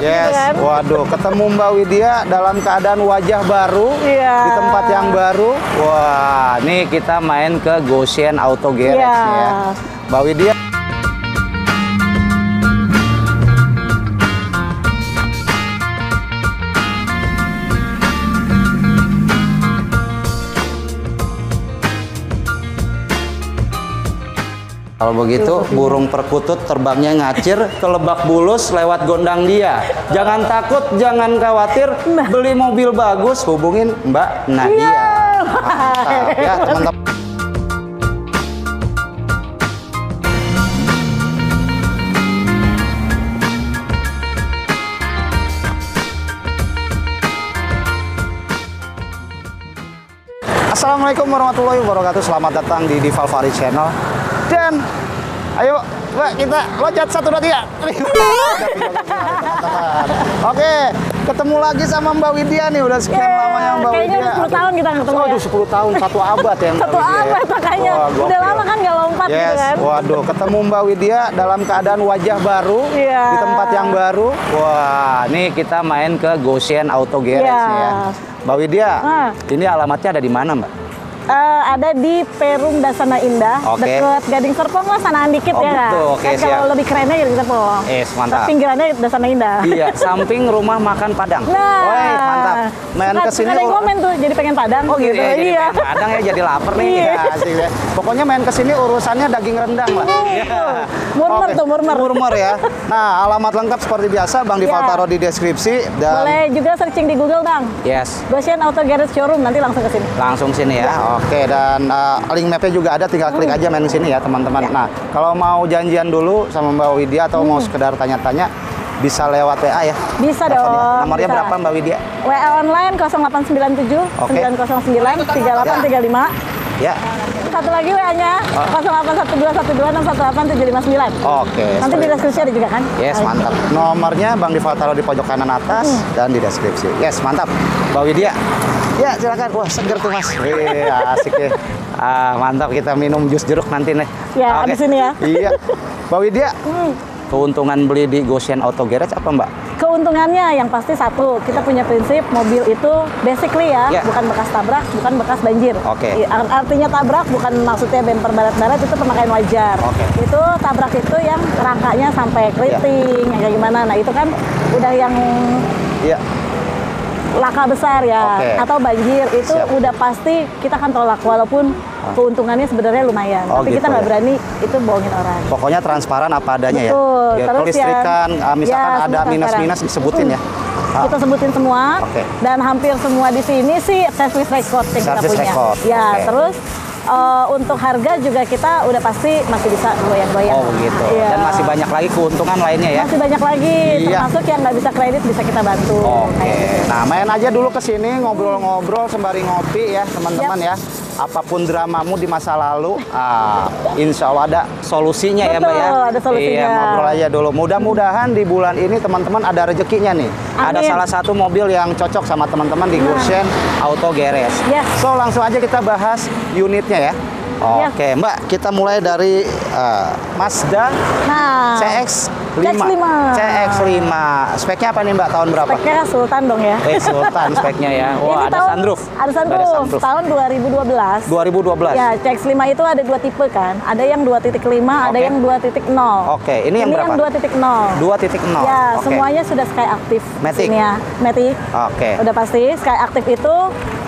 gitu Yes, kan. waduh, ketemu Mbak Widya dalam keadaan wajah baru Iya. di tempat yang baru. Wah, nih kita main ke Goshen Auto Garage nih ya. Mbak Widya. Kalau begitu, burung perkutut terbangnya ngacir ke lebak bulus lewat gondang dia. Jangan takut, jangan khawatir, beli mobil bagus, hubungin Mbak Nadia. Iya. Mantap ya, teman-teman. Assalamualaikum warahmatullahi wabarakatuh. Selamat datang di Dival Fari Channel. Dan ayo kita loncat satu dua tiga. Oke, ketemu lagi sama Mbak Widya nih. Udah sekian Yeay, lamanya Mbak kayaknya Widya. udah 10 tahun kita nggak ketemu ya. Aduh, 10 tahun, satu abad ya Mbak Satu Widya ya. abad makanya. Wah, Udah lama kan nggak lompat Yes, gitu kan. waduh, ketemu Mbak Widya dalam keadaan wajah baru Iya. di tempat yang baru. Wah, nih kita main ke Goshen Auto Garage Iya. nih ya. Mbak Widya, Ah. ini alamatnya ada di mana Mbak? Eh, ada di Perum Dasana Indah, Oke. deket Gading Serpong lah sanaan dikit Oh, ya kan. betul. Oke, Kan kalau lebih kerennya Gading Serpong. Yes, mantap. Tapi pinggirannya Dasana Indah. Iya, samping rumah makan Padang. Nah, Woi, mantap. Main ke sini ada yang komen tuh jadi pengen Padang. Oh gitu ya, jadi iya. Padang ya jadi lapar nih. Iya. Ya, asik ya. Pokoknya main ke sini urusannya daging rendang lah. Iya. Murmer Oke, tuh, murmer. Murmer ya. Nah, alamat lengkap seperti biasa Bang Dival Iya. taruh di deskripsi dan Boleh juga searching di Google bang. yes, Goshen Auto Garage Showroom nanti langsung ke sini. langsung sini ya. Oke, dan uh, link mapnya juga ada, tinggal klik Hmm. aja main ke sini ya teman-teman. Iya. Nah, kalau mau janjian dulu sama Mbak Widya atau Hmm. mau sekedar tanya-tanya bisa lewat WA ya. Bisa dong. Nomornya bisa. berapa Mbak Widya? WA online 0897 Oke. 909 3835. Ya. Satu lagi WA-nya Oh. 081212618759. Oke. Nanti di deskripsi ada juga kan? Yes, Oke. mantap. Nomornya Bang Dival taruh di pojok kanan atas Hmm. dan di deskripsi. Yes, mantap. Mbak Widya. Ya, silakan. Wah, seger tuh, Mas. Wih, asik ya. Ah, mantap kita minum jus jeruk nanti nih. Ya, Oke. abis ini ya. Iya. Mbak Widya, Hmm. keuntungan beli di Goshen Auto Garage apa, Mbak? Keuntungannya yang pasti satu, kita punya prinsip mobil itu basically ya, Ya. bukan bekas tabrak, bukan bekas banjir. Oke. Art- Artinya tabrak bukan maksudnya bemper barat-barat itu pemakaian wajar. Oke. Itu tabrak itu yang rangkanya sampai keriting, yang kayak gimana. Nah itu kan udah yang Iya. Laka besar ya, Oke. atau banjir itu Siap. udah pasti kita kan tolak walaupun keuntungannya sebenarnya lumayan. Oh, Tapi kita gitu nggak ya. berani itu bohongin orang. Pokoknya transparan apa adanya ya. Betul. Biar Terus kelistrikan, yang- ah, misalkan ya, ada minus-minus disebutin ya. Ah. Kita sebutin semua Oke. dan hampir semua di sini sih service record yang kita Service punya. record, Ya, oke. terus eh, untuk harga juga kita udah pasti masih bisa goyang-goyang. Oh, begitu. Iya. Dan masih banyak lagi keuntungan lainnya ya. Masih banyak lagi, Iya. termasuk yang nggak bisa kredit bisa kita bantu. Oke, gitu. nah main aja dulu ke sini ngobrol-ngobrol sembari ngopi ya teman-teman ya. Apa pun dramamu di masa lalu, ah, insya Allah ada solusinya ya Mbak ya. Betul, ada solusinya. Iya, ngobrol aja dulu. Mudah-mudahan di bulan ini teman-teman ada rezekinya nih. Ada Amin. salah satu mobil yang cocok sama teman-teman di Nah. Goshen Auto Garage. Ya. So langsung aja kita bahas unitnya ya. Ya. Oke, Mbak, kita mulai dari ah, Mazda Nah, CX-5. CX-5. CX-5. Speknya apa nih Mbak? Tahun berapa? speknya Sultan dong ya. Eh Sultan speknya ya. Wah, Ini ada tahun- sunroof. Ada sunroof. Tahun 2012. 2012. Ya, CX-5 itu ada dua tipe kan. Ada yang 2.5, ada Oke. yang 2.0. Oke, ini yang berapa? yang 2.0. 2.0. Ya, Oke. semuanya sudah Sky Active. Matic. Sini ya, Matic. Oke. Udah pasti Sky Active itu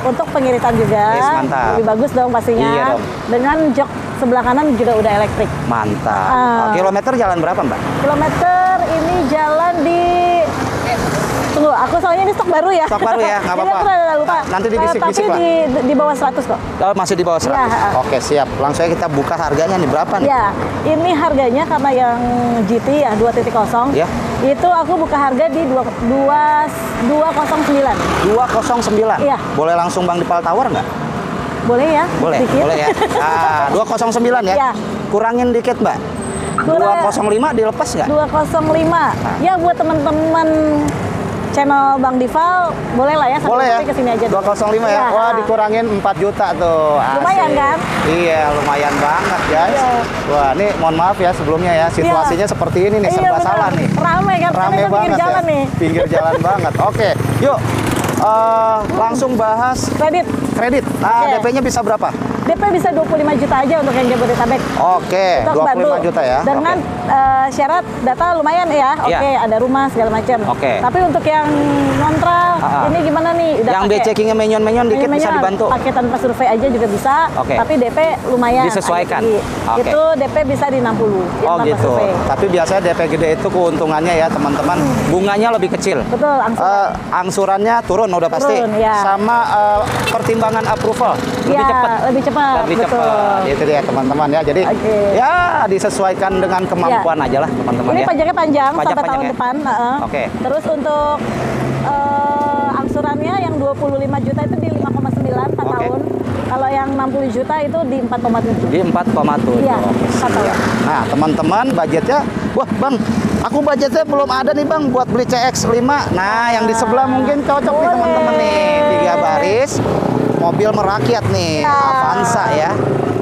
untuk pengiritan juga. Yes, mantap. Lebih bagus dong pastinya. Iya dong. Dengan jok sebelah kanan juga udah elektrik. Mantap. Oh, kilometer jalan berapa, Mbak? Kilometer ini jalan di Tunggu, aku soalnya ini stok baru ya. Stok baru ya, nggak apa-apa. rada lupa. Nanti Eh, dibisik-bisik Tapi di, di bawah 100 kok. Oh, masih di bawah 100. Iya, ha. Oke, siap. Langsung aja kita buka harganya nih berapa nih? Ya, ini harganya karena yang GT ya 2.0. Ya. Itu aku buka harga di 2 2 209. 209. Iya. Boleh langsung Bang Dipal Tower nggak? Boleh ya? Boleh, Dikit. boleh ya. Ah, 209 ya? Iya. Kurangin dikit, Mbak. Kurang- 205 dilepas nggak? 205. Nah. Ya buat teman-teman channel Bang Dival boleh lah ya Boleh ya? ngopi ke sini aja dulu. 205 ya? Iya. Wah, dikurangin 4 juta tuh. Asik. Lumayan kan? Iya, lumayan banget, guys. Iya. Wah, ini mohon maaf ya sebelumnya ya, situasinya seperti ini nih, Iya, serba benar. salah nih. Rame kan? Rame Karena kita banget pinggir jalan ya. nih. Pinggir jalan banget. Oke, yuk. Eh, langsung bahas Kredit. kredit. Nah, Oke. DP-nya bisa berapa? DP bisa 25 juta aja untuk yang Jabodetabek. Oke, Untuk 25 bantu. juta ya. Dengan Oke. eh, syarat data lumayan ya. Oke, Iya. ada rumah segala macam. Oke. Tapi untuk yang kontrak Ah, ah. ini gimana nih? Udah Yang B-checkingnya menyon-menyon dikit bisa Minimumnya dibantu. Pakai tanpa survei aja juga bisa. Oke. Tapi DP lumayan. Disesuaikan. Oke. Itu DP bisa di 60. yang Oh gitu. survei. Tapi biasanya DP gede itu keuntungannya ya teman-teman, bunganya lebih kecil. Betul, langsung. Eh, angsurannya turun udah pasti. Turun, ya. Sama eh, pertimbangan approval lebih Ya, cepat. lebih cepat, Lebih betul. cepat. Itu dia teman-teman ya. Jadi Oke. ya disesuaikan dengan kemampuan aja lah teman-teman Ini ya. pajaknya panjang Pajak sampai tahun panjang ya? depan. heeh. Oke. Terus untuk eh, angsurannya yang 25 juta itu di 5,9 4 Oke. tahun. Kalau yang 60 juta itu di 4,7. Di 4,7. Iya, Oke, empat tahun. siap. Nah, teman-teman budgetnya, wah Bang, aku budgetnya belum ada nih Bang buat beli CX-5. Nah, yang di sebelah mungkin cocok nih Boleh. teman-teman nih. Tiga baris, mobil merakyat nih, Ya. Avanza ya.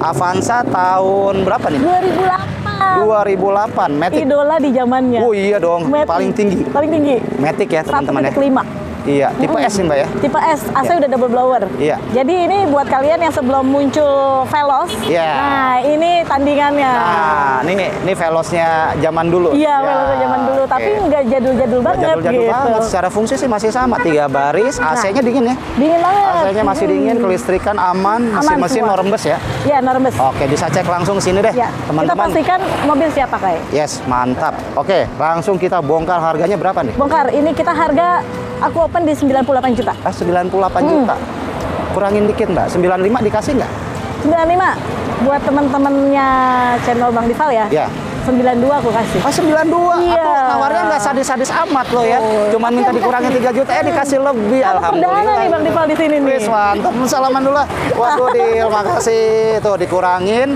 Avanza tahun berapa nih? 2008. 2008, Matic. Idola di zamannya. Oh iya dong, Matic. paling tinggi. Paling tinggi. Matic ya teman-teman ya. 1.5. Iya, tipe S nih Mbak ya. Tipe S, AC Iya. udah double blower. Iya. Jadi ini buat kalian yang sebelum muncul Veloz. Iya. Nah, ini tandingannya. Nah, ini ini velosnya zaman dulu. Iya, Ya, Veloz zaman dulu, tapi oke. nggak jadul-jadul banget Jadul-jadul gitu. banget. Secara fungsi sih masih sama, tiga baris, AC-nya dingin ya. Dingin banget. AC-nya masih Hmm. dingin, kelistrikan aman, Aman mesin-mesin semua. no rembes ya. Iya, Normbes. Oke, bisa cek langsung sini deh, Ya, kita teman-teman. pastikan mobil siapa kayak. Yes, mantap. Oke, langsung kita bongkar harganya berapa nih? Bongkar, ini kita harga aku open di 98 juta. Ah, 98 Hmm. juta. Kurangin dikit, Mbak. 95 dikasih nggak? 95 buat teman-temannya channel Bang Dival ya. Ya. 92 aku kasih. Oh, 92. Iya. Aku nawarnya nggak sadis-sadis amat loh ya. Oh, Cuman minta dikurangin 3 juta, eh dikasih lebih. Aku Alhamdulillah. perdana nih Bang Dival di sini nih. Wis mantap, salaman dulu lah. Waduh, Dil, makasih. Tuh dikurangin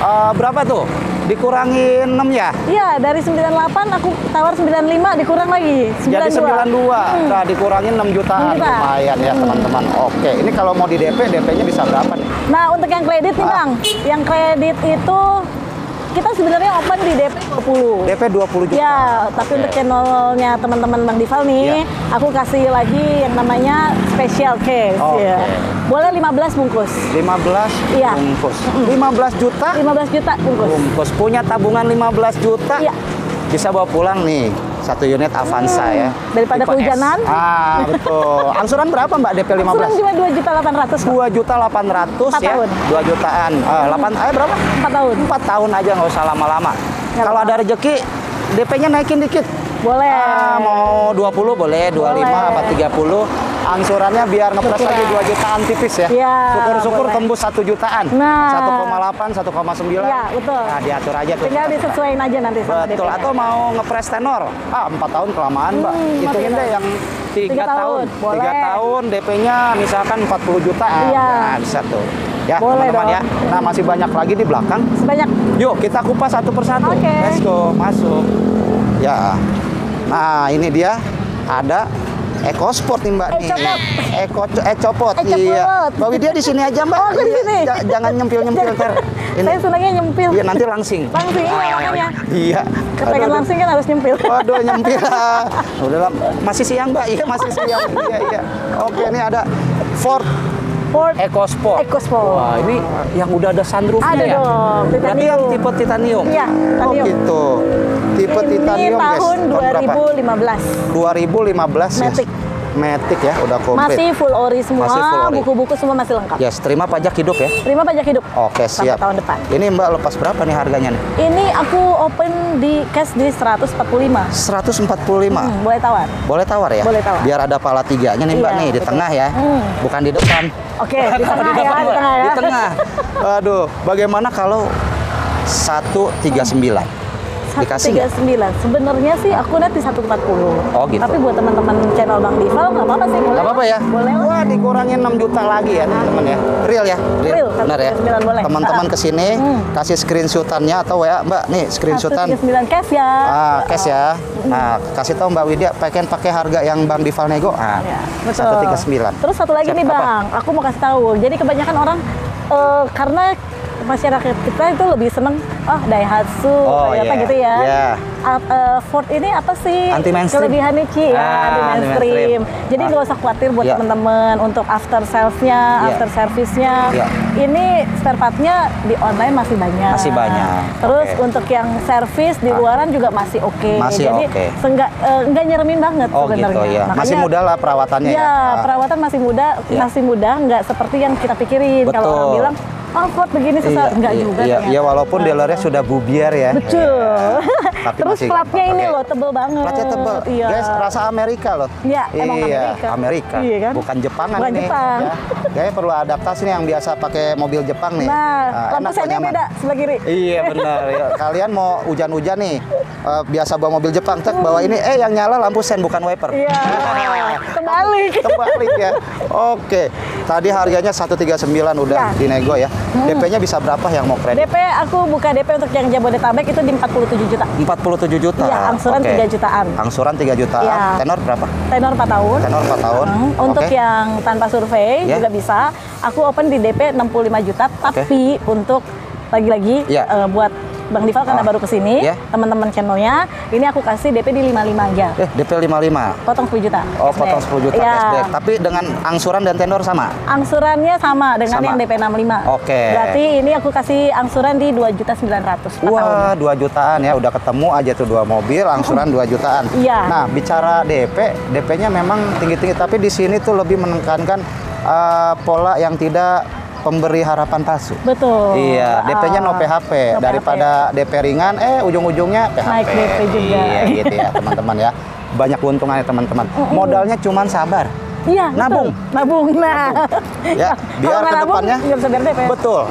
eh, berapa tuh? Dikurangin 6 ya? Iya, dari 98 aku tawar 95 dikurang lagi. 92. Jadi 92. Hmm. Nah, dikurangin 6 jutaan. 6 juta. Lumayan ya, teman-teman. Oke, ini kalau mau di DP, DP-nya bisa berapa nih? Nah, untuk yang kredit nih Ah. Bang, yang kredit itu kita sebenarnya open di DP 20. DP 20 juta. Ya, tapi untuk channelnya teman-teman Bang Dival nih, Ya. aku kasih lagi yang namanya special case. Oke. ya. Boleh 15 bungkus. 15 Iya. bungkus. 15 juta 15 juta bungkus. bungkus. Punya tabungan 15 juta. Iya. Bisa bawa pulang nih. Satu unit Avanza ya. Daripada Tipe S. kehujanan. Ah, betul. Angsuran berapa Mbak DP 15? Angsuran cuma 2 juta 800 kok. 2 juta 800 Empat ya. tahun. 2 jutaan. Eh, 8 eh berapa? 4 tahun. 4 tahun aja nggak usah lama-lama. Kalau ada rezeki DP-nya naikin dikit. Boleh. Ah, mau 20 boleh, 25 Boleh. apa 30. Angsurannya biar ngepres lagi 2 jutaan tipis ya. Iya, Syukur-syukur tembus 1 jutaan. Nah. 1,8, 1,9. Iya, betul. Nah, diatur aja tuh. Tinggal disesuaikan aja nanti sama Betul, DP-nya. atau mau ngepres tenor. Ah, 4 tahun kelamaan, Mbak. Hmm, Hitungin empat deh yang 3 Tiga tahun. tahun, 3 boleh. tahun DP-nya misalkan 40 juta. Iya. Nah, bisa tuh. Ya, Boleh teman-teman ya. dong. Nah, masih banyak lagi di belakang. Sebanyak Yuk, kita kupas satu persatu. Oke. Let's go, masuk. Ya. Nah, ini dia ada EcoSport nih Mbak nih. E-Copot. Eko E-Copot. E-Copot. Iya. Mbak Widya di sini aja Mbak. Oh, di Iya, sini. ja- jangan nyempil-nyempil ntar. Ini. saya senangnya nyempil. Iya, nanti langsing. Langsing, iya, makanya. Iya. Kepengen langsing kan harus nyempil. Waduh, nyempil. Udah lah. Masih siang Mbak. Iya, masih siang. Iya, iya. Oke, ini ada Ford Ford EcoSport. EcoSport. Wah, ini yang udah ada sunroofnya Ada ya? dong, Berarti titanium. yang tipe titanium? Iya, Oh titanium. gitu. Tipe Ini titanium guys. tahun berapa? 2015. 2015 ya. Matic. Matic ya, udah komplit. Masih full ori semua, Masih full ori. buku-buku semua masih lengkap. Yes, terima pajak hidup ya. Terima pajak hidup. Oke, Sampai siap. tahun depan. Ini Mbak lepas berapa nih harganya nih? Ini aku open di cash di 145. 145. Hmm, boleh tawar. Boleh tawar ya? Boleh tawar. Biar ada pala tiganya nih Mbak Iya, nih di betul. tengah ya. Hmm. Bukan di depan. Oke, di tengah ya, di tengah ya. Di tengah. Aduh, bagaimana kalau 139? Dikasih nggak? 139. Sebenarnya sih aku lihat di 140. Oh, gitu. Tapi buat teman-teman channel Bang Dival nggak apa-apa sih. Boleh Gak apa-apa ya? Boleh lah. Wah, dikurangin 6 juta lagi ya, teman-teman ya. Real ya? Real, Benar ya? 139 boleh. Teman-teman ke sini, kasih screenshotannya atau ya, Mbak, nih screenshotan. 139 cash ya. Ah, cash ya. Nah, kasih tahu Mbak Widya, pengen pakai harga yang Bang Dival nego. Ah, Ya, betul. 139. Terus satu lagi Siap, nih apa? Bang, aku mau kasih tahu. Jadi kebanyakan orang eh, karena masyarakat kita itu lebih seneng oh Daihatsu Oh, Toyota iya. gitu ya. Iya. A- eh, Ford ini apa sih Anti mainstream. kelebihannya Ci? Ya, Ah, anti anti mainstream. Jadi Ah. nggak usah khawatir buat Iya. teman-teman untuk after sales-nya, Iya. after service-nya. Iya. Ini spare part-nya di online masih banyak. Masih banyak. Terus Oke. untuk yang service di Ah. luaran juga masih oke. Masih Jadi oke. seenggak eh, nggak nyeremin banget Oh sebenarnya. gitu ya. Masih muda lah perawatannya ya. Ya, Ah. perawatan masih muda, Ya. masih muda, nggak seperti yang kita pikirin. Kalau orang bilang, oh Ford begini susah, Iya, nggak iya, juga. Iya, iya, walaupun dealernya sudah bubiar ya. Betul. Iya. Tapi Terus platnya ini loh, tebel banget. Platnya tebal. Iya. Guys, rasa Amerika loh. Iya, emang Amerika. Amerika. Iya kan? Bukan Jepangan Bukan ini. Jepang. Ya. Kayaknya perlu adaptasi nih yang biasa pakai mobil Jepang nih. Nah, Ah, lampu sennya beda sebelah kiri. Iya benar. Ya. Kalian mau hujan-hujan nih, eh, biasa bawa mobil Jepang, cek bawa ini, eh yang nyala lampu sen bukan wiper. Iya. Kembali. Terbalik ya. Oke. Tadi harganya 139 udah Ya. dinego ya. DP-nya bisa berapa yang mau kredit? DP aku buka DP untuk yang Jabodetabek itu di 47 juta. 47 juta. Iya, angsuran Oke. 3 jutaan. Angsuran 3 jutaan. Iya. Tenor berapa? Tenor 4 tahun. Tenor 4 tahun. Hmm, Untuk Oke. yang tanpa survei Ya. juga bisa. Aku open di DP 65 juta, tapi untuk lagi-lagi Ya. eh, buat Bang Dival karena Ah. baru ke sini, Ya. teman-teman channelnya, ini aku kasih DP di 55 aja. Eh, DP 55. Potong 10 juta. Oh, cashback. potong 10 juta Iya. cashback. Tapi dengan angsuran dan tenor sama. Angsurannya sama dengan Sama. yang DP 65. Oke. Berarti ini aku kasih angsuran di 2 juta 900 per tahun. Wah, 2 jutaan ya udah ketemu aja tuh dua mobil, angsuran 2 jutaan. Iya. Nah, bicara DP, DP-nya memang tinggi-tinggi tapi di sini tuh lebih menekankan eh, pola yang tidak pemberi harapan palsu. Betul. Iya, DP-nya no Ah, PHP no daripada DP ringan, eh ujung-ujungnya PHP. Naik DP juga. Iya, gitu ya teman-teman ya. Banyak keuntungannya teman-teman. Modalnya cuman sabar. Iya, betul. Nabung. Nabung. Nah. Ya, Kalau biar ke nabung, depannya DP. Betul.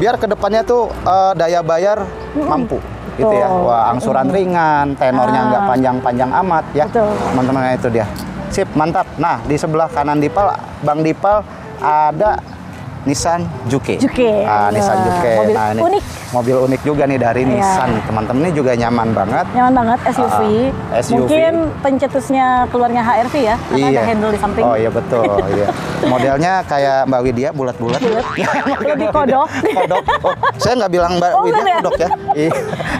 Biar ke depannya tuh eh, daya bayar mampu gitu ya. Wah, angsuran ringan, tenornya Ah. nggak panjang-panjang amat ya. Teman-teman itu dia. Sip, mantap. Nah, di sebelah kanan Dipal, Bang Dipal ada Nissan Juke. Juke. Ah, Nissan Wah, Juke. mobil nah, ini unik. Mobil unik juga nih dari Iya. Nissan. Teman-teman ini juga nyaman banget. Nyaman banget SUV. Ah, SUV. Mungkin pencetusnya keluarnya HRV ya, karena ada handle di samping. Oh iya betul. iya. Modelnya kayak Mbak Widya bulat-bulat. Bulat. Lebih kodok. kodok. Oh, saya nggak bilang Mbak Oh, Widya ya? kodok ya. Iya.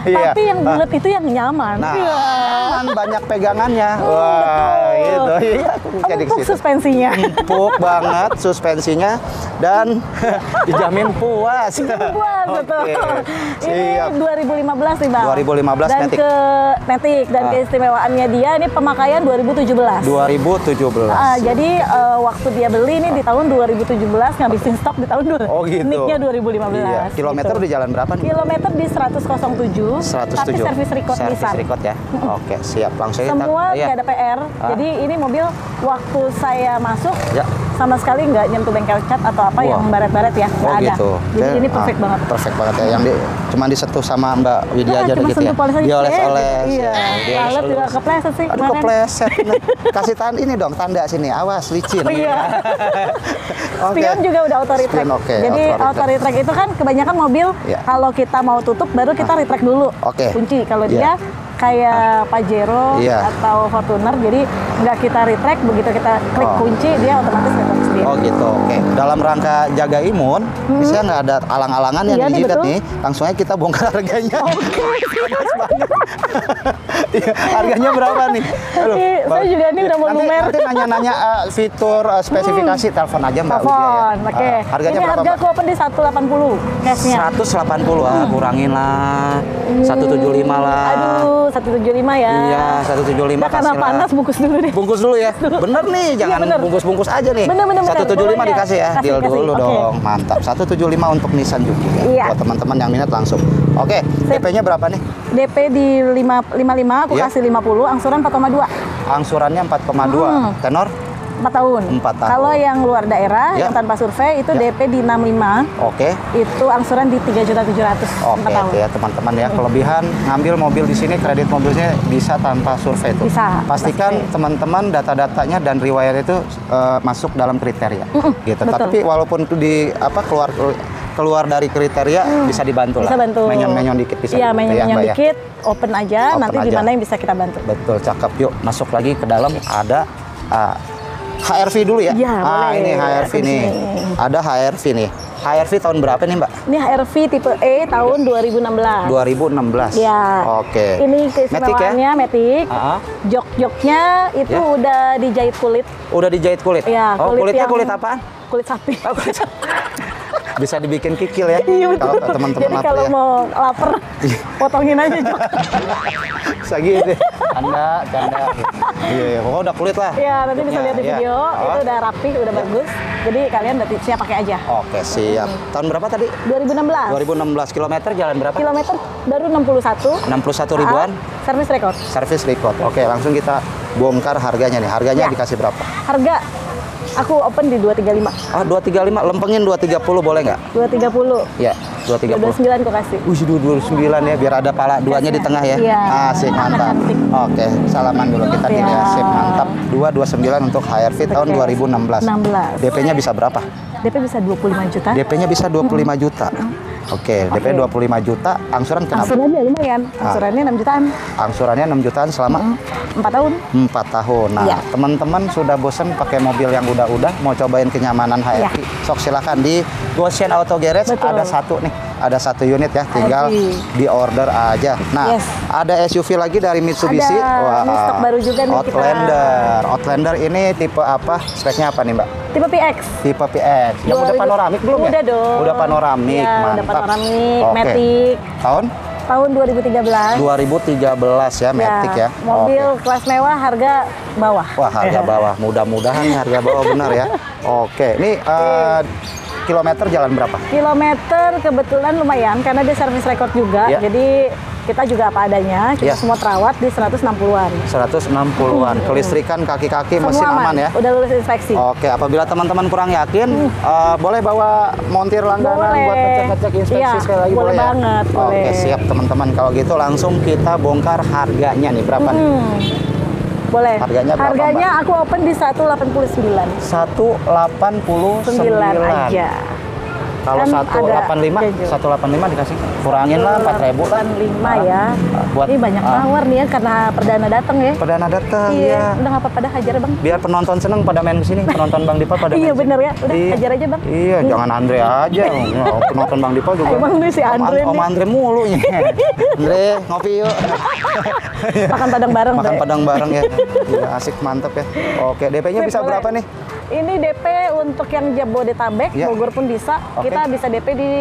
Iya. Tapi yang bulat itu yang nyaman. Nah, Iya. nyaman banyak pegangannya. Oh, Wah, betul. gitu. Iya, aku jadi Empuk suspensinya. Empuk banget suspensinya dan dijamin puas. Puas betul. Oke, Ini Siap. 2015 nih Bang. 2015 dan Matic. ke Matic dan Ah. keistimewaannya dia ini pemakaian 2017. 2017. Ah, jadi eh, waktu dia beli ini di tahun 2017 ngabisin stok di tahun dua- Oh gitu. nicknya 2015. Iya. Kilometer gitu. di jalan berapa nih? Kilometer di 107, 107. tapi servis record Servis Nissan. record ya. Oke, siap. Langsung Semua iya. nggak ada PR. Ah. Jadi ini mobil waktu saya masuk Ya. sama sekali nggak nyentuh bengkel cat atau apa Wah. yang baret-baret ya, nggak Oh ada. gitu. Jadi Oke. ini perfect Ah, banget. Perfect banget ya. Yang di, cuma disentuh sama Mbak Widya Nah, aja cuma gitu ya. Dioles-oles. Iya. ya, Lalat juga dioles-oles. kepleset sih Aduh kepleset. Nah, Kasih tanda ini dong, tanda sini. Awas licin. Oh, iya. Oke. Spion juga udah auto retract. Oke, Jadi auto retract itu kan kebanyakan mobil Iya. kalau kita mau tutup baru kita retract dulu. Oke. Kunci. Kalau Iya. dia kayak Pajero Iya. atau Fortuner, jadi nggak kita retract begitu kita klik Oh. kunci dia otomatis retract sendiri. Oh gitu, oke. Dalam rangka jaga imun, misalnya nggak ada alang-alangan yang Iya nih, dijilat nih, langsung aja kita bongkar harganya. Panas banget. Iya, harganya berapa nih? Aduh, saya juga ini udah mau nanti, lumer. Nanti nanya-nanya eh, fitur, eh, spesifikasi, telepon aja Mbak ya. Telepon, oke. Ah, harganya ini berapa harga Mbak? open di 180 cashnya. 180 ah, kurangin lah. 175 lah. Hmm. Aduh, 175 ya. Iya, 175 Nah, karena kasih lah. panas bungkus dulu deh. Bungkus dulu ya. Bener nih, jangan bener. bungkus-bungkus aja nih. Bener, bener, bener. 175 Pokoknya dikasih ya. kasih, Deal kasih. dulu Oke. dong. Mantap. 175 untuk Nissan Juke. Iya. Buat teman-teman yang minat langsung. Oke, DP-nya berapa nih? DP di 5, 55 aku Iya. kasih 50, angsuran 4,2. Angsurannya 4,2. Hmm. Tenor 4 tahun. Empat tahun. Kalau yang luar daerah Ya. yang tanpa survei itu Ya. DP di 65, Oke. itu angsuran di 3.700 Oke, 4 tahun. itu ya teman-teman ya. Kelebihan ngambil mobil di sini kredit mobilnya bisa tanpa survei tuh. Bisa, Pastikan teman-teman data-datanya dan riwayat itu eh, masuk dalam kriteria. gitu. betul. Tapi walaupun itu di apa keluar keluar dari kriteria bisa dibantu Bisa lah. bantu. Menyon-menyon dikit bisa. Iya, menyon ya, Mbak ya. dikit, open aja, Open nanti di mana yang bisa kita bantu. Betul, cakep. Yuk, masuk lagi ke dalam ada ah, HRV dulu ya. Iya, ah, boleh. ini HRV Ke nih. sini. Ada HRV nih. HRV tahun berapa nih, Mbak? Ini HRV tipe E tahun 2016. 2016. Ya. Oke. Ini Matic ya? keistimewaannya Matic. Ah. Jok-joknya itu Ya. udah dijahit kulit. Udah dijahit kulit? Ya, oh, kulit kulitnya yang- kulit apaan? Kulit sapi. Oh, kulit Bisa dibikin kikil ya. Iya betul. Kalau teman-teman Jadi kalau ya. mau lapar, potongin aja jok. Bisa gitu. Canda, canda. Iya, iya. Pokoknya udah kulit lah. Ya nanti bisa lihat di iya. video. Oh. Itu udah rapi, udah bagus. Jadi kalian berarti siap pakai aja. Oke, siap. Tahun berapa tadi? 2016. 2016 kilometer jalan berapa? Kilometer baru 61. 61 ribuan. Ah, Service record. Service record. Oke, langsung kita bongkar harganya nih. Harganya Ya. dikasih berapa? Harga aku open di 235. Ah, 235, lempengin 230 boleh nggak? 230. Ya, 230. 229 kok kasih. Wih, 229 ya, biar ada pala duanya di tengah ya. Iya. Asik, mantap. Cantik. Oke, salaman dulu kita Iya. gini ya. Sip, mantap. 229 untuk HRV tahun Oke. 2016. 16. DP-nya bisa berapa? DP bisa 25 juta. DP-nya bisa 25 juta. Oke, DP 25 juta, angsuran kenapa? Angsurannya lumayan. Ah. Angsurannya 6 jutaan. Angsurannya 6 jutaan selama 4 tahun. 4 tahun. Nah, Iya. teman-teman sudah bosen pakai mobil yang udah-udah, mau cobain kenyamanan HRV, sok silakan di Goshen Auto Garage. Betul. ada satu nih, ada satu unit ya, tinggal HRV. di order aja. Nah, Yes. ada SUV lagi dari Mitsubishi. Ada, ini stok baru juga nih kita. Outlander. Outlander ini tipe apa? Speknya apa nih, Mbak? Tipe PX. Tipe PX. Yang udah 2000 panoramik belum ya? Udah dong. Udah panoramik, Iya, mantap. udah panoramik, Oke. Matic. Tahun Tahun 2013. 2013 ya, Matic ya. Mobil Oke. kelas mewah harga bawah. Wah harga bawah, mudah-mudahan harga bawah benar ya. Oke, ini eh, kilometer jalan berapa? Kilometer kebetulan lumayan karena dia service record juga. Ya. Jadi kita juga apa adanya. Kita Ya. semua terawat di 160-an. 160-an. Kelistrikan kaki-kaki mesin Semua aman ya. Udah lulus inspeksi. Oke, apabila teman-teman kurang yakin, eh, boleh bawa montir langganan Boleh. buat ngecek-ngecek inspeksi Iya, sekali lagi boleh boleh ya? banget, Oke, boleh. siap teman-teman. Kalau gitu langsung kita bongkar harganya nih berapa nih? Hmm. Boleh. Harganya berapa, Harganya aku open di 189. 189 9 aja. Kalau Kan 185, ada jajan. 185 dikasih kurangin lah 4000 lah. 85 ya. Buat Ini banyak ah, tawar nih ya karena perdana datang ya. Perdana datang Iya, ya. udah nggak apa-apa dah hajar bang. Biar penonton seneng pada main ke sini, penonton Bang Dipal pada Iya, bener sini. ya. Udah, Iya. hajar aja, Bang. Iya, jangan Andre aja. Oh, penonton Bang Dipal juga. Emang nih si Andre Om, Om. Andre mulu nya. Andre, ngopi yuk. Makan padang bareng Makan padang bareng ya. Iya, asik mantep ya. Oke, DP-nya bisa berapa nih? Ini DP untuk yang Jabodetabek, Ya. Bogor pun bisa. Oke. Kita bisa DP di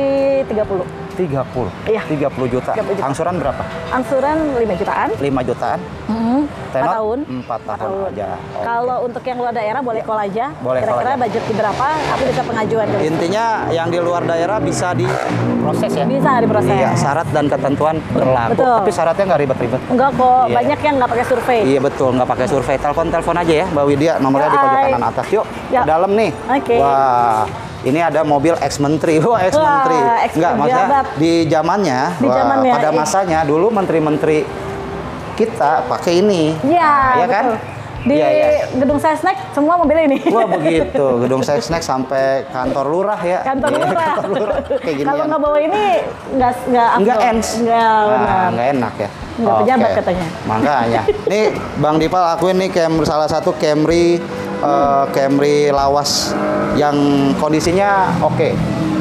30. 30. Iya. 30 juta. 30 juta. Angsuran berapa? Angsuran 5 jutaan. 5 jutaan. Hmm. Tenor? 4 tahun. 4 tahun aja. Oke. Kalau untuk yang luar daerah boleh call aja. Boleh Kira-kira budget berapa, aku bisa pengajuan dulu. Intinya yang di luar daerah bisa diproses ya. Bisa diproses. Iya, syarat dan ketentuan berlaku. Betul. Tapi syaratnya nggak ribet-ribet. Enggak kok, Iya. banyak yang nggak pakai survei. Iya betul, nggak pakai survei. Telepon-telepon aja ya, Mbak Widya. Nomornya di pojok Hai. kanan atas. Yuk, Ya. ke dalam nih. Oke. Wah, ini ada mobil. Wah, ex-menteri. Wah, ex Nggak, maksudnya pejabat. di zamannya, Di wah, zamannya, pada iya. masanya dulu menteri-menteri kita pakai ini. Iya, Iya kan? betul. Di Iya, iya. gedung Sesnek semua mobil ini. Wah begitu, gedung Sesnek sampai kantor lurah ya. Kantor Iya, lurah. kantor lurah. Kayak gini Kalau nggak bawa ini nggak nggak Enggak afdol. ens. Nggak. Nah, nggak enak ya. Nggak pejabat Oke. katanya. Makanya. Nih Bang Dipal akuin nih Camry salah satu Camry eh, Camry lawas yang kondisinya oke.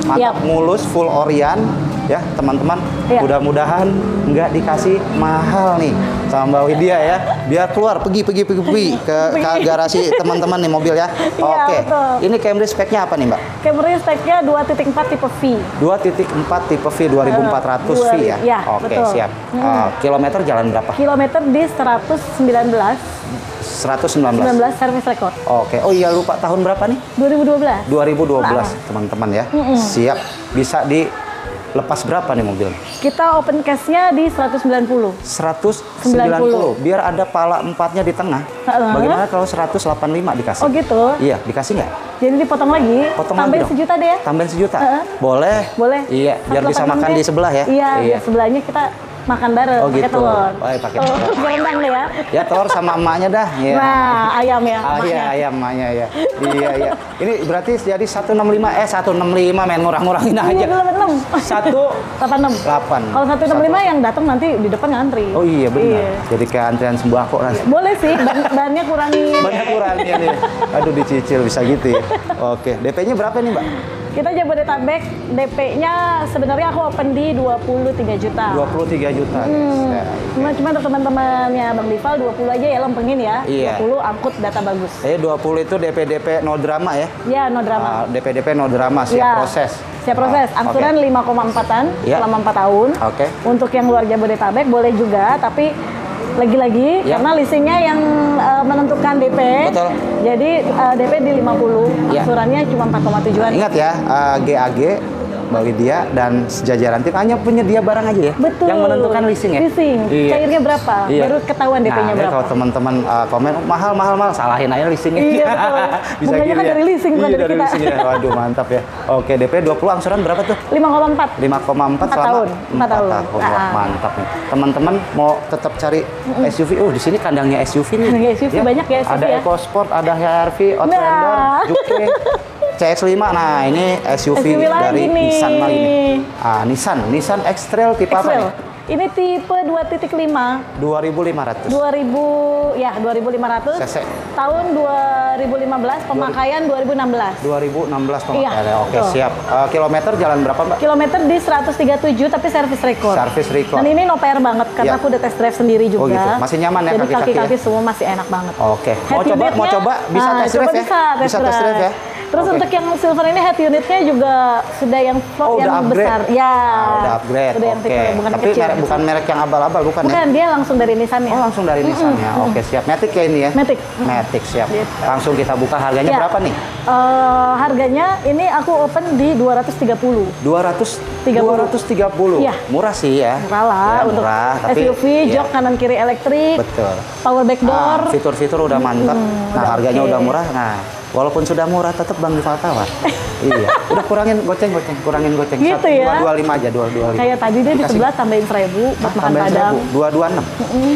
Mantap Siap. mulus full Orion ya teman-teman. Iya. Mudah-mudahan nggak dikasih mahal nih sama Mbak Widya ya. Biar keluar pergi pergi pergi, pergi ke, ke garasi teman-teman nih mobil ya. Iya, Oke. betul. Ini Camry speknya apa nih Mbak? Camry speknya 2.4 tipe V. 2.4 tipe V 2400 V ya. Iya, Oke, siap. Hmm. Eh, kilometer jalan berapa? Kilometer di 119, 119. 19 service record. Oke. Oh iya lupa tahun berapa nih? 2012. 2012, Ah. teman-teman ya. Siap. Bisa di Lepas berapa nih mobil? Kita open cash-nya di 190. 190. Biar ada pala empatnya di tengah. Heeh. Bagaimana kalau 185 dikasih? Oh gitu. Iya, dikasih nggak? Jadi dipotong lagi. Potong tambahin lagi sejuta deh ya. Tambahin sejuta? Heeh. Boleh. Boleh. Iya, biar bisa 186 makan deh. di sebelah ya. Iya, biar sebelahnya kita makan bareng Oh, pakai gitu. telur. Oh, iya, pakai Oh, telur. rendang deh ya. Ya telur sama emaknya dah. Iya. Nah, ayam ya. Ah, iya, ayam emaknya ya. iya, iya. Ini berarti jadi 165 eh 165 men ngurang-ngurangin Iya, aja. Satu 86. delapan. Kalau 165 yang datang nanti di depan ngantri. Oh iya benar. Iya. Jadi kayak antrian sembako lah. Boleh sih, bannya kurangi. Banyak kurangnya nih. Aduh dicicil bisa gitu ya. Oke, DP-nya berapa nih, Mbak? Kita Jabodetabek, DP-nya sebenarnya aku open di 23 juta. 23 juta. Hmm. Ya. Cuma cuma untuk teman-temannya Bang Dival 20 aja ya lempengin ya. Iya. 20 angkut data bagus. Eh 20 itu DP DP no drama ya. Ya, no drama. Ah, DP DP no drama siap Iya. proses. Siap proses. Ah, Angsuran oke. 5,4-an Iya. selama 4 tahun. Oke. Untuk yang luar Jabodetabek boleh juga, tapi lagi-lagi Iya. karena leasingnya yang eh, menentukan DP. Betul. Jadi eh, DP di 50, Iya. angsurannya cuma 4,7-an. Ingat ya, ah, GAG Mbak Lydia dan sejajaran tim hanya penyedia barang aja ya. Betul. Yang menentukan leasing ya. Leasing. Iya. Cairnya berapa? Iya. Baru ketahuan DP-nya nah, berapa. kalau teman-teman uh, komen "Oh, mahal mahal mahal salahin aja leasingnya. Iya, betul. Bunganya kan dari leasing, bukan iya, dari dari kita. leasing ya. Waduh, mantap ya. Oke, DP 20 angsuran berapa tuh? 5,4. 5,4 Empat selama tahun, empat empat tahun. Wah, Ah. mantap nih. Teman-teman mau tetap cari SUV. Oh, di sini kandangnya SUV nih. Kandangnya SUV, banyak ya SUV Ada ya. EcoSport, ada HRV, Outlander, Nah. Juke. CX-5, nah ini SUV, SUV dari nih. Nissan lagi nih. Ah, Nissan, Nissan X-Trail tipe apa Excel. nih? Ini tipe 2.5 2500. 2000 ya 2500 CC. tahun 2015 pemakaian 2016 2016 Pak. Iya, Ya, Oke, betul. siap. Eh, kilometer jalan berapa, Mbak? kilometer di 137 tapi service record Service record. dan ini no PR banget karena Iya. aku udah test drive sendiri juga Oh, gitu. Masih nyaman ya jadi kaki-kaki kaki-kaki ya? semua masih enak banget Oke. Mau Head coba, mau coba bisa Nah, test coba drive ya? bisa test Bisa test drive ya? Terus Oke. untuk yang silver ini head unitnya juga sudah yang Oh, udah yang upgrade. besar. Ya. Ah, udah upgrade. Sudah yang Oke. tipe bukan yang Tapi kecil. merek, bukan merek yang abal-abal bukan, Bukan, ya? dia langsung dari Nissan ya. Oh, langsung dari Nissan ya. Oke, siap. Matic ya ini ya? Matic. Matic, siap. Gitu. Langsung kita buka harganya Ya. berapa nih? Eh, harganya ini aku open di 230. 200 30. 230. Iya. Murah sih ya. Murah lah Ya, untuk murah, tapi SUV, iya. jok kanan kiri elektrik, Betul. power back door. Ah, fitur-fitur udah mantap. nah, udah harganya oke. udah murah. Nah, walaupun sudah murah tetap Bang Dival tawar. iya. Udah kurangin goceng-goceng, kurangin goceng. Gitu ya? 225 aja, 225. Kayak tadi deh di sebelah tambahin seribu buat makan Tambahin padang. seribu,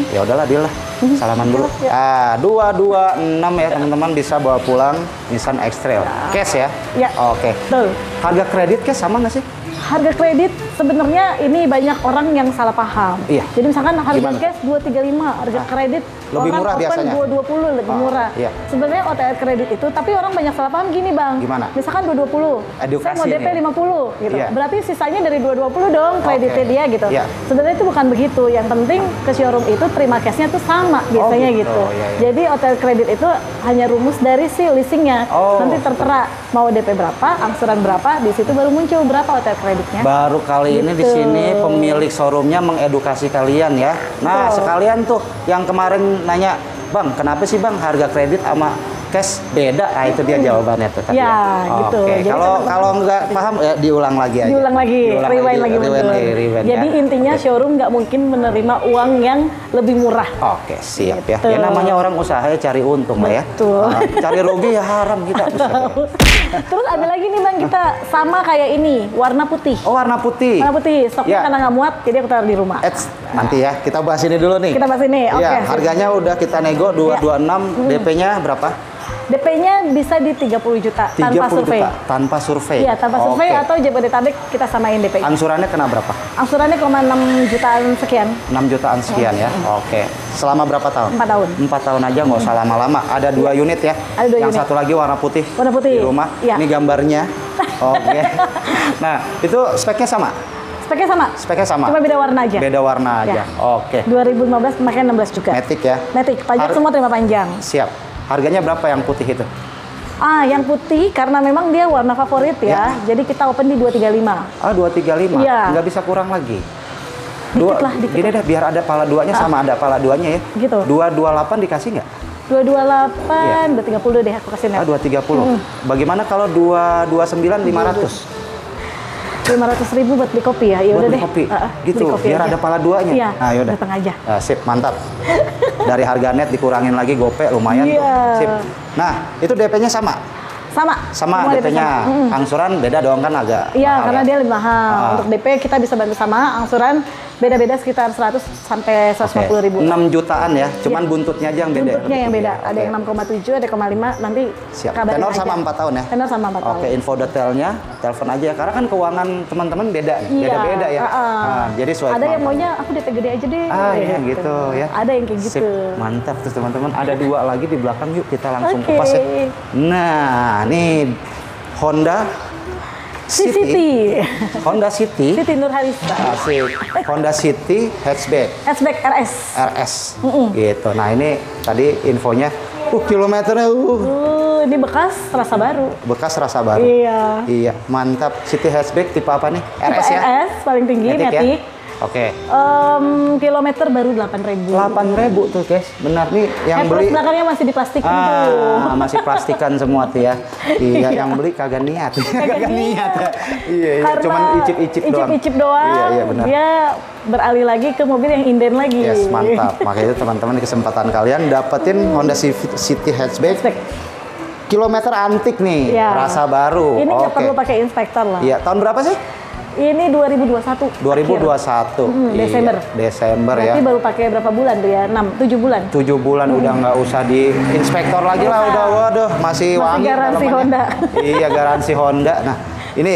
226. Ya udahlah deal lah. Salaman dulu. Ya. Ah, 226 ya teman-teman bisa bawa pulang Nissan X-Trail. Cash ya? Ya. Oke. Betul. Harga kredit cash sama nggak sih? Harga kredit sebenarnya ini banyak orang yang salah paham. Iya. Jadi misalkan harga Gimana? cash 235, harga kredit Lebih orang murah biasanya. 220 lebih Ah, murah. iya. Sebenarnya OTR kredit itu tapi orang banyak salah paham gini, Bang. Gimana? Misalkan 220. Edukasi saya mau DP nih. 50 gitu. Iya. Berarti sisanya dari 220 dong kreditnya Oke. dia gitu. Iya. Sebenarnya itu bukan begitu. Yang penting ke showroom itu terima cashnya tuh sama biasanya gitu. gitu. Iya, iya. Jadi OTR kredit itu hanya rumus dari si leasingnya. Oh. Nanti tertera mau DP berapa, angsuran berapa, di situ baru muncul berapa OTR kreditnya. Baru kali ini di Gitu. sini pemilik showroomnya mengedukasi kalian ya. Nah, Betul. sekalian tuh yang kemarin nanya, "Bang, kenapa sih Bang harga kredit sama cash beda?" Nah, itu dia jawabannya tuh tadi. Ya, gitu. Oke, Jadi kalau kalau nggak paham ya diulang lagi aja. diulang lagi, Diulang rewind lagi, rewind mundur. lagi, rewind Jadi ya. intinya Oke. showroom nggak mungkin menerima uang yang lebih murah. Oke, siap ya. Gitu. Ya namanya orang usaha ya cari untung lah ya. Betul. Ah, cari rugi ya haram kita. Ya. Terus ada lagi nih bang kita sama kayak ini warna putih. Oh, warna putih. Warna putih, stoknya Ya. karena nggak muat, jadi aku taruh di rumah. Eits, nanti ya kita bahas ini dulu nih. Kita bahas ini, oke. Iya, harganya udah kita nego 226, DP-nya berapa? DP-nya bisa di 30 juta 30 tanpa survei. juta tanpa survei. Iya, tanpa survei Oke. atau Jabodetabek kita samain DP. Angsurannya kena berapa? Angsurannya 6 jutaan sekian, 6 jutaan sekian ya. Oke. Selama berapa tahun? 4 tahun. Empat tahun aja nggak usah lama-lama. Ada dua unit ya. Ada dua Yang unit. satu lagi warna putih. Warna putih. Di rumah. Iya. Ini gambarnya. Oke. nah, itu speknya sama. Speknya sama. Speknya sama. Cuma beda warna aja. Beda warna aja. Ya. Oke. 2015 pemakaian 16 juga. Matic ya. Matic, pajak Har- semua terima panjang. Siap. Harganya berapa yang putih itu? Ah, yang putih karena memang dia warna favorit ya. Jadi kita open di 235. Ah, 235. Iya. Nggak bisa kurang lagi. Dikit lah, dikit Gini deh, biar ada pala duanya sama ada pala duanya ya. Gitu. 228 dikasih nggak? 228, 230 deh aku kasih Ah, net. 230. Bagaimana kalau 229 500? 500 ribu buat beli kopi ya? Ya udah deh. kopi. Ah, gitu, kopi biar aja. ada pala duanya. Iya, Nah, yaudah. datang aja. Ah, sip, mantap. Dari harga net dikurangin lagi gope lumayan tuh. Iya. Sip. Nah, itu DP-nya sama. Sama. Sama DP DP-nya. sama. Mm. Angsuran beda doang kan agak Iya, karena ya? dia lebih mahal. Ah. Untuk DP kita bisa bantu sama, angsuran beda-beda sekitar 100 sampai 150 ribu. 6 jutaan ya, cuman buntutnya aja yang beda. Bentuknya yang beda. Ada yang 6,7, ada 6,5. Nanti Siap. kabarin Tenor aja. sama 4 tahun ya? Tenor sama 4 tahun. Oke, info detailnya telepon aja ya. Karena kan keuangan teman-teman beda, Iya. beda-beda ya. ah, ah. Nah, jadi Ada yang maunya aku DP gede aja deh. Ah iya gitu ya. Ada yang kayak Sip, gitu. Mantap tuh teman-teman. Ada dua lagi di belakang yuk kita langsung Oke. kupas ya. Nah, nih Honda City. Honda City. City Nurhalisa. Asik. Honda City hatchback Hatchback RS. RS. Gitu. Nah, ini tadi infonya uh kilometernya uh Uh, ini bekas rasa baru. bekas rasa baru. Iya. Iya, mantap. City hatchback tipe apa nih? Tipe RS ya? RS paling tinggi, Matic ya? Matic. Oke. Em, kilometer baru 8.000. 8.000 tuh, guys. Benar nih yang eh, beli belakangnya masih diplastikin tuh. Ah, masih plastikan semua tuh ya. Iya, yang beli kagak niat. kagak niat. ya. Iya, iya. Karena cuman icip-icip doang. icip-icip doang. Iya, iya benar. Dia beralih lagi ke mobil yang inden lagi. Yes, mantap. Makanya teman-teman kesempatan kalian dapetin Honda Civic- City hatchback Hatchback. kilometer antik nih, Iya. rasa baru. Ini nggak perlu pakai inspektor lah. Iya, tahun berapa sih? Ini 2021. 2021. Hmm, Iya, Desember. Desember ya. Berarti baru pakai berapa bulan tuh ya? 6, 7 bulan. tujuh bulan udah nggak usah di inspektor lagi lah udah waduh masih, Masih wangi garansi. Honda. iya garansi Honda nah ini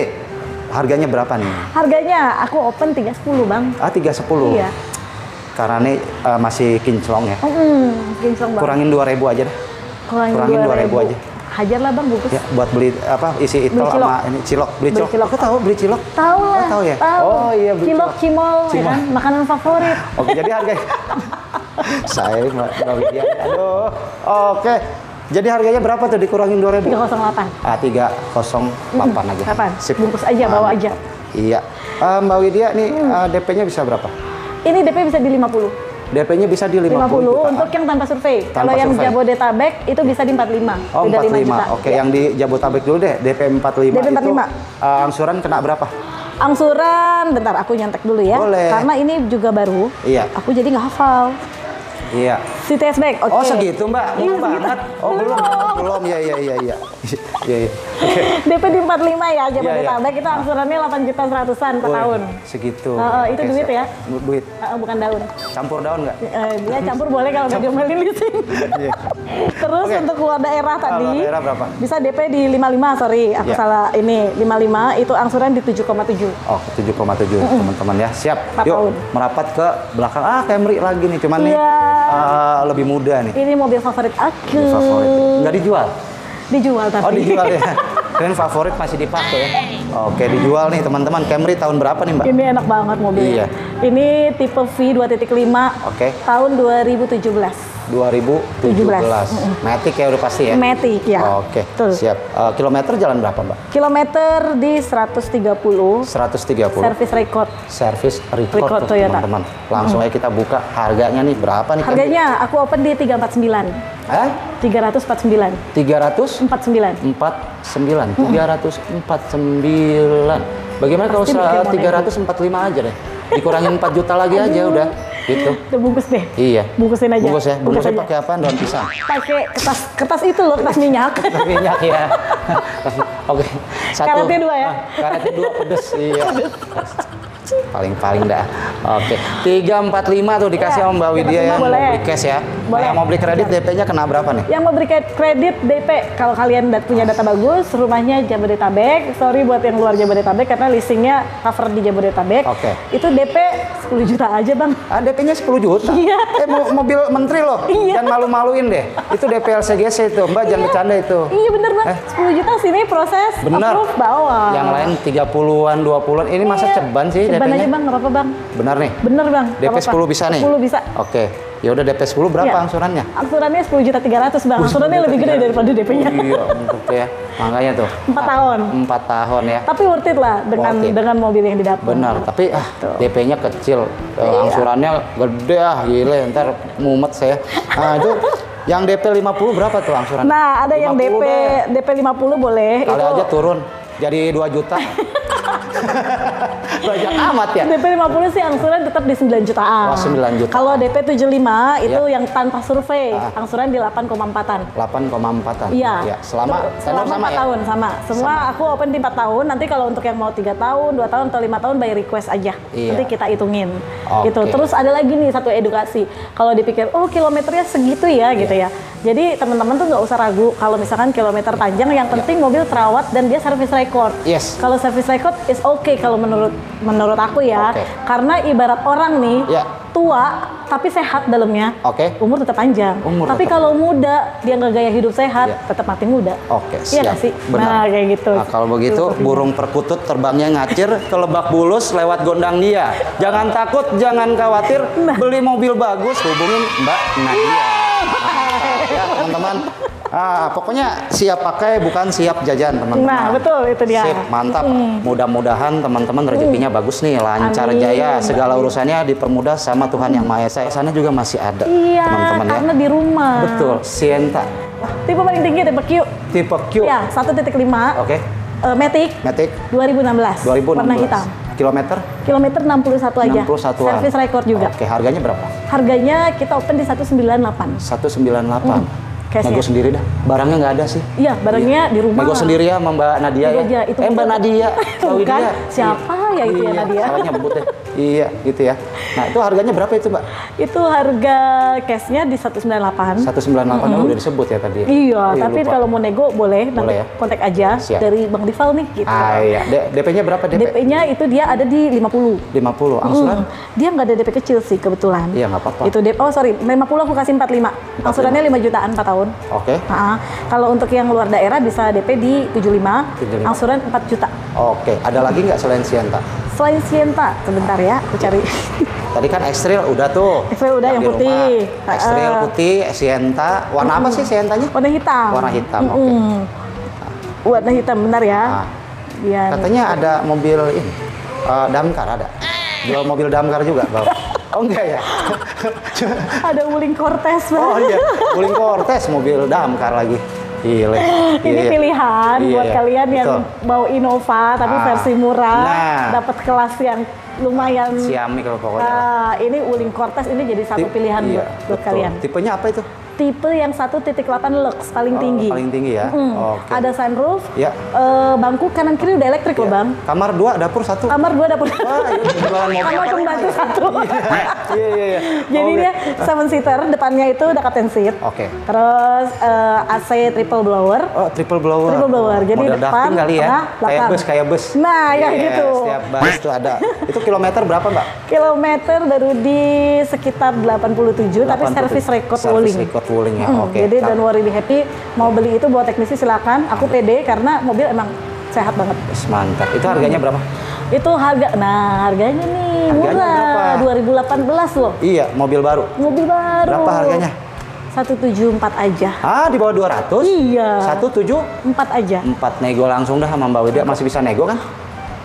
harganya berapa nih Harganya aku open 310, Bang. ah 310 Iya. karena ini eh, masih kinclong ya Hmm, kinclong banget. kurangin 2000 aja deh Kurangin, kurangin 2000 2000 aja. Hajar lah, Bang, bungkus. ya buat beli apa isi itu sama ini cilok beli Beli cilok cilok. aku tahu beli cilok Tahu lah. Oh, tahu ya? Tahu. Oh, iya, beli Cilok, cilok. cimol, ya Cimol. kan? Makanan favorit. oke jadi harga saya Mbak Widya aduh oke jadi harganya berapa tuh dikurangin 2000 308. Ah, 308 aja. Kapan? Bungkus aja, bawa aja. Iya. Eh, Mbak Widya nih Hmm. eh, DP-nya bisa berapa? Ini DP bisa di 50. DP-nya bisa di 50, 50 jutaan. untuk yang tanpa survei. Tanpa Kalau yang survei. Jabodetabek itu bisa di 45. Oh, Udah 5 45. juta. Oke, Ya. yang di Jabotabek dulu deh. DP 45 DP itu 45. eh, angsuran kena berapa? Angsuran, bentar aku nyantek dulu ya. Boleh. Karena ini juga baru. Iya. Aku jadi nggak hafal. Iya. Si Testback, oke. Oh, segitu, Mbak. Iya, Belum segitu. banget. Oh, belum. Oh, belum. Iya, iya, iya, iya. Iya, iya. Oke. DP di 45 ya, Jabodetabek itu angsurannya 8 juta seratusan per Woi, tahun. Segitu. Oh, oh, itu Oke, duit ya? Du- Duit. Eh, bukan daun. Campur daun nggak? Eh, dia campur boleh kalau nggak diomelin leasing. Iya. Terus Oke. untuk keluar daerah tadi, keluar daerah berapa? bisa DP di 55, sorry, aku Iya. salah ini 55 itu angsuran di 7,7. Oh, 7,7 teman-teman ya. Siap. Yuk, tahun. merapat ke belakang. Ah, Camry lagi nih. Cuman nih Iya. Lebih muda nih. Ini mobil favorit aku. Favorit. Nggak dijual? Dijual tapi. Oh, dijual ya. Keren favorit masih dipakai ya. Oke, dijual nih teman-teman. Camry tahun berapa nih, Mbak? Ini enak banget mobilnya. Iya. Ini tipe V 2.5 Oke. tahun 2017. 2017. Matic ya udah pasti ya. Matic ya. Oke, Betul. siap. Eh, kilometer jalan berapa, Mbak? Kilometer di 130. 130. Service record. Service record, Record tuh, Toyota. teman-teman. Langsung aja kita buka harganya nih berapa nih? Harganya aku open di 349. Hah? 349. 300 49. 49 349 bagaimana kalau Pasti momen 345 aja deh dikurangin 4 juta lagi aja udah gitu Udah bungkus deh. iya Bungkusin aja. bungkus ya Bungkus bungkusnya aja. pakai apa daun pisang Pakai kertas kertas itu loh, kertas minyak. minyak ya oke satu Karetnya dua ya? Ah, karetnya dua pedes iya paling paling dah oke 345 tuh dikasih Iya, sama Mbak Widya ya 345 mau boleh. beli cash ya Nah, Boleh. yang mau beli kredit DP-nya kena berapa nih Yang mau beri kredit DP, kalau kalian punya data bagus, rumahnya Jabodetabek. Sorry buat yang luar Jabodetabek karena leasingnya cover di Jabodetabek. Oke. Itu DP 10 juta aja bang. Ah, DP-nya 10 juta. Iya. Eh, mo- mobil menteri loh. Iya. Jangan malu-maluin deh. Itu DP LCGC itu. Mbak jangan bercanda itu. Iya bener bang, Eh. 10 juta sini proses Bener. approve bawa. Yang lain 30-an, 20-an. Ini masa Iya. ceban sih Ceban DP-nya. aja bang, nggak apa-apa bang. Benar nih. Bener bang. DP apa-apa. 10 bisa nih. 10 bisa. Oke. Ya udah DP 10 berapa Iya. angsurannya? Angsurannya 10 juta 300 bang. Angsurannya lebih gede daripada DP-nya. Iya, untuk ya. Makanya tuh. 4 tahun. 4 tahun ya. Tapi worth it lah dengan Worth it. dengan mobil yang didapat. Benar, tapi ah DP-nya kecil, Eh, Iya. angsurannya gede ah gile, ntar mumet saya. Nah itu yang DP 50 berapa tuh angsuran? Nah, ada yang 50 DP deh. DP 50 boleh. Kali itu aja turun jadi 2 juta. Banyak amat ya. DP 50 sih angsuran tetap di 9 jutaan. Oh, 9 jutaan. Kalau DP 75 itu Ya. yang tanpa survei, Ah. angsuran di 8,4-an. 8,4an. Iya. Ya, selama selama sama 4 ya. tahun sama. Semua aku open di 4 tahun. Nanti kalau untuk yang mau 3 tahun, 2 tahun atau 5 tahun by request aja. Iya. Nanti kita hitungin. Oke. Gitu. Terus ada lagi nih satu edukasi. Kalau dipikir, oh kilometernya segitu ya gitu Iya. ya. Jadi teman-teman tuh nggak usah ragu kalau misalkan kilometer panjang yang penting mobil terawat dan dia service record. Yes. Kalau service record is okay kalau menurut menurut aku ya. Oke. Karena ibarat orang nih Ya. tua tapi sehat dalamnya. Oke. Umur tetap panjang. Umur tapi tetap- kalau muda dia nggak gaya hidup sehat, Ya. tetap mati muda. Oke, Iya siap. nggak sih? Benar. Nah, kayak gitu. Nah, kalau begitu burung perkutut terbangnya ngacir ke Lebak Bulus lewat gondang dia. Jangan takut, jangan khawatir. Nah. Beli mobil bagus hubungin Mbak Nadia. Ya teman-teman. Ah, pokoknya siap pakai bukan siap jajan teman-teman. Nah, betul itu dia. Sip, mantap. Mudah-mudahan teman-teman rezekinya bagus nih, lancar Amin. jaya. Segala urusannya dipermudah sama Tuhan Yang Maha Esa. Sana juga masih ada Iya, teman-teman ya. karena di rumah. Betul, Sienta Tipe paling tinggi tipe Q. tipe Q. Ya, 1.5. Oke. Eh, Matic Matic 2016. 2016. Warna hitam. Kilometer Kilometer 61 aja. 61 Service record juga. Oke, harganya berapa? Harganya kita open di 198. 198. Cashnya. Nego sendiri dah. Barangnya nggak ada sih. Iya, barangnya di rumah. Nego sendiri ya sama Mbak Nadia Nego ya. aja, itu eh Mbak Nadia. Bukan, siapa ya itu ya Iya, Nadia? Salah nyebut deh. Iya, gitu ya. Nah, itu harganya berapa itu, Mbak? Itu harga cashnya di 198. 198 oh, udah disebut ya tadi. Iya, Oh, tapi lupa. kalau mau nego boleh, nanti Boleh ya? kontak aja Siap. dari Bang Dival nih gitu. Ah, iya. DP-nya berapa DP? DP-nya itu dia ada di 50. 50. Angsuran? Hmm, Dia nggak ada DP kecil sih kebetulan. Iya, nggak apa-apa. Itu DP, oh sorry, 50 aku kasih 45. Angsurannya 5 jutaan 4 tahun. Oke. Nah, kalau untuk yang luar daerah bisa DP di 75, 75. angsuran 4 juta. Oke, ada lagi nggak selain Sienta? Selain Sienta, sebentar ya, aku cari. Tadi kan Extrail udah tuh. Extrail udah, yang rumah. putih. Extrail Ah. putih, Sienta. Warna apa sih Sientanya? Warna hitam. Warna hitam, oke. Mm-mm. Warna hitam, bentar ya. Nah, Biar katanya ada mobil ini, eh, damkar ada. Jual mobil damkar juga, Bang. Oh enggak ya? ada Wuling Cortez, Bang. Oh iya, Wuling Cortez mobil damkar lagi. Gile. Ini Iya, iya. pilihan Iya, buat iya. kalian yang Betul. mau Innova tapi Ah. versi murah, Nah. dapat kelas yang lumayan. Siami kalau pokoknya. Nah, ini Wuling Cortez ini jadi satu Tip- pilihan iya, buat, buat betul. kalian. Tipenya apa itu? Tipe yang 1.8 Lux paling Oh, tinggi. Paling tinggi ya. Mm. Oke. Ada sunroof. Ya. eh, bangku kanan kiri udah elektrik loh, Iya. Bang. Kamar dua, dapur satu. Kamar dua dapur. Wah, iya, jualan mobil Kamar pembantu satu. Iya, iya, iya. Jadi Oke. dia seven seater, depannya itu udah captain seat. Oke. Terus eh, AC triple blower. Oh, triple blower. Triple blower. Jadi Model depan, kali ya. tengah, Kayak belakang. bus, kayak bus. Nah, ya Iya, gitu. Setiap bus tuh ada. Itu kilometer berapa, Mbak? Kilometer baru di sekitar 87, tapi 87. service record Service Wuling. record Wuling ya. Mm, Oke. Jadi Nah, don't worry be happy. Mau beli itu buat teknisi silakan. Aku pede karena mobil emang sehat banget. mantap. Itu harganya berapa? Itu harga, nah harganya nih Harganya murah. 2018 loh. Iya, mobil baru. Mobil baru. Berapa harganya? 174 aja. Ah, di bawah 200? Iya. 174 4 aja. nego langsung dah sama Mbak Widya. Masih bisa nego kan?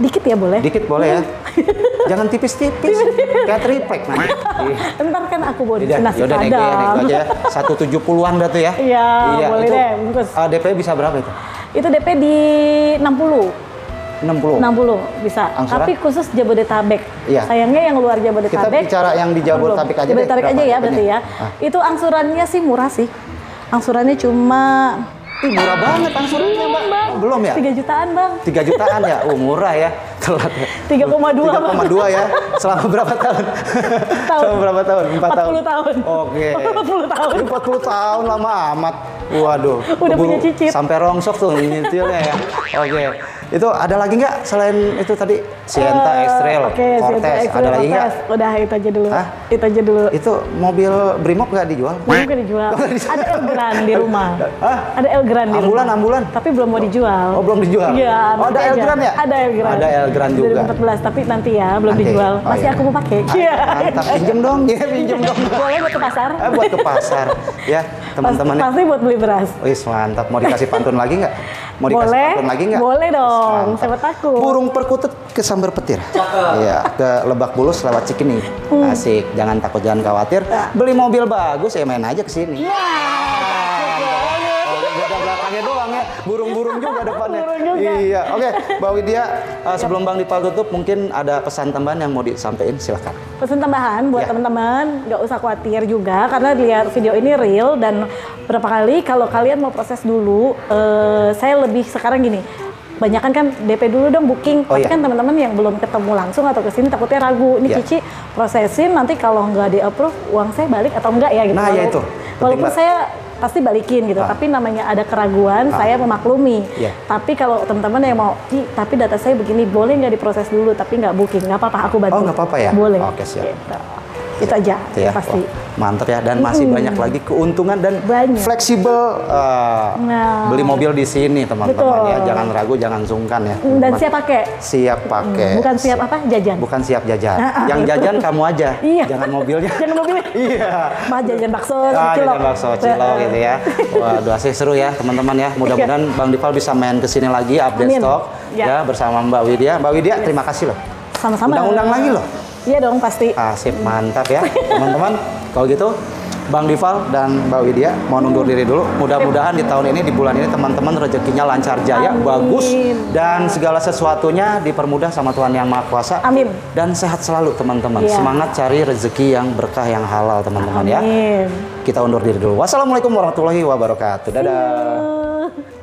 Dikit ya boleh? Dikit boleh ya. Jangan tipis-tipis. Kayak triplek nanti. Iya. Ntar kan aku bawa di Yaudah, nasi yaudah nego ya, nego padang. aja. 170-an dah tuh ya. Iya, boleh itu, deh, bungkus. ah, DP bisa berapa itu? Itu DP di 60. 60. 60 bisa. Angsuran? Tapi khusus Jabodetabek. Iya. Sayangnya yang luar Kita Jabodetabek. bicara yang di Jabodetabek aja deh. Jabodetabek aja ya berarti ya. Ah. Itu angsurannya sih murah sih. Angsurannya cuma Ih, murah banget angsurannya, Mbak. Oh, belum ya? 3 jutaan, Bang. 3 jutaan ya? Oh, murah ya. Telat ya. 3,2, Bang. 3,2 ya. Selama berapa tahun? Tahun. Selama berapa tahun? 4 tahun. 40 tahun. Oke. 40 tahun. Ini 40 tahun lama amat. Waduh. Udah punya cicit. Sampai rongsok tuh nyetilnya ya. Oke. Itu ada lagi nggak selain itu tadi Sienta, Eh, X-Trail, Sienta Cortez, X-Trail, ada lagi nggak? Udah itu aja dulu. Hah? Itu aja dulu. Itu mobil Brimob nggak dijual? Belum kan dijual. Ada Elgran di rumah. Hah? Ada Elgran di Ambulan, rumah. ambulan. Tapi belum mau dijual. Oh, belum dijual? Iya. Oh, ada aja. Elgran ya? Ada Elgran. Ada Elgran juga. 2014, tapi nanti ya belum Nanti. dijual. Oh, Masih iya. aku mau pakai. Iya. Mantap, pinjem dong, ya pinjem dong. Boleh buat ke pasar. Eh, buat ke pasar, ya teman-teman. Pasti buat beli beras. Wis mantap, mau dikasih pantun lagi nggak? Mau dikasih Boleh. pantun lagi nggak? Boleh dong. Siapa takut. Burung perkutut ke sambar petir. Iya, ke Lebak Bulus lewat Cikini. Hmm. Asik, jangan takut, jangan khawatir. Beli mobil bagus ya main aja ke sini. Iya. Oh, beda belakangnya doang ya. Burung-burung juga depannya. Juga. Iya. Oke, Mbak Widya, uh, sebelum Bang Dipal tutup, mungkin ada pesan tambahan yang mau disampaikan, silakan. Pesan tambahan buat Ya. teman-teman, nggak usah khawatir juga karena lihat video ini real dan berapa kali kalau kalian mau proses dulu, eh, saya lebih sekarang gini. Banyakan kan DP dulu dong booking, Oh, tapi iya. kan teman-teman yang belum ketemu langsung atau ke sini takutnya ragu. Ini Ya. Cici prosesin nanti kalau nggak di approve uang saya balik atau enggak ya gitu. Nah, ya itu. Penting Walaupun banget. saya pasti balikin gitu, Ah. tapi namanya ada keraguan, Ah. saya memaklumi. Ya. Tapi kalau teman-teman yang mau, tapi data saya begini, boleh nggak diproses dulu, tapi nggak booking, nggak apa-apa, aku bantu. Oh, nggak apa-apa ya? Boleh. Oke, siap. Gitu. Itu aja, Itu ya. pasti. Wah, mantep ya dan masih banyak lagi keuntungan dan Banyak. fleksibel uh, Nah. beli mobil di sini teman-teman ya. Jangan ragu, jangan sungkan ya. Dan teman-teman. siap pakai. siap pakai. Bukan siap apa? Jajan. Bukan siap jajan. Ah, ah, Yang jajan kamu aja. Iya. Jangan mobilnya. Jangan mobilnya. iya. Mah jajan bakso, Ah, cilok. jajan bakso cilok gitu ya. Waduh, asik seru ya teman-teman ya. Mudah-mudahan Bang Dipal bisa main ke sini lagi update Amin. stok Ya. ya bersama Mbak Widya. Mbak Widya, terima kasih loh. Sama-sama. Undang-undang lagi loh. Iya dong, pasti. Asip, mantap ya. Teman-teman, kalau gitu Bang Dival dan Mbak Widya mau undur diri dulu. Mudah-mudahan di tahun ini, di bulan ini teman-teman rezekinya lancar jaya, Amin. bagus dan segala sesuatunya dipermudah sama Tuhan Yang Maha Kuasa. Amin. Dan sehat selalu teman-teman. Iya. Semangat cari rezeki yang berkah yang halal teman-teman ya. Amin. Kita undur diri dulu. Wassalamualaikum warahmatullahi wabarakatuh. Dadah.